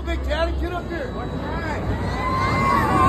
on, Big Daddy. Get up here.